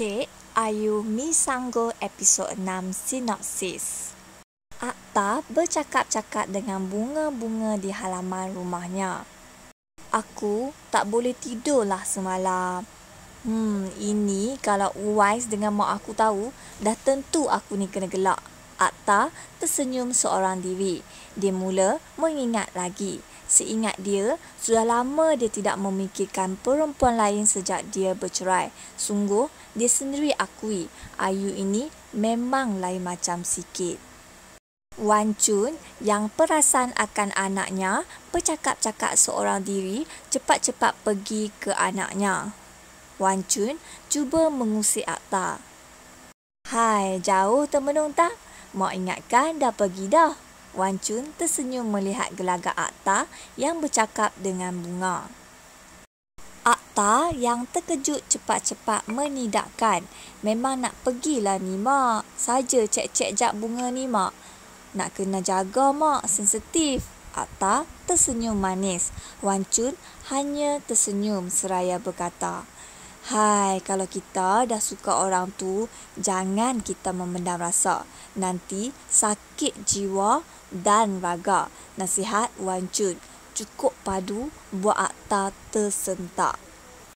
Cik Ayu Misanggo episod 6 sinopsis. Akta bercakap-cakap dengan bunga-bunga di halaman rumahnya. Aku tak boleh tidurlah semalam. Hmm, ini kalau Uwais dengan mak aku tahu, dah tentu aku ni kena gelak. Akta tersenyum seorang diri. Dia mula mengingat lagi. Seingat dia, sudah lama dia tidak memikirkan perempuan lain sejak dia bercerai. Sungguh, dia sendiri akui Ayu ini memang lain macam sikit. Wan Chun yang perasan akan anaknya bercakap-cakap seorang diri cepat-cepat pergi ke anaknya. Wan Chun cuba mengusik Akta. Hai, jauh termenung tak? Mak ingatkan dah pergi dah. Wan Chun tersenyum melihat gelagak Akta yang bercakap dengan bunga. Akta yang terkejut cepat-cepat menidakkan. Memang nak pergilah ni mak. Saja cek-cek jap bunga ni mak. Nak kena jaga mak, sensitif. Akta tersenyum manis. Wan Chun hanya tersenyum seraya berkata, Hai, kalau kita dah suka orang tu, jangan kita memendam rasa. Nanti sakit jiwa dan raga. Nasihat Wan Chun. Cukup padu buat akta tersentak.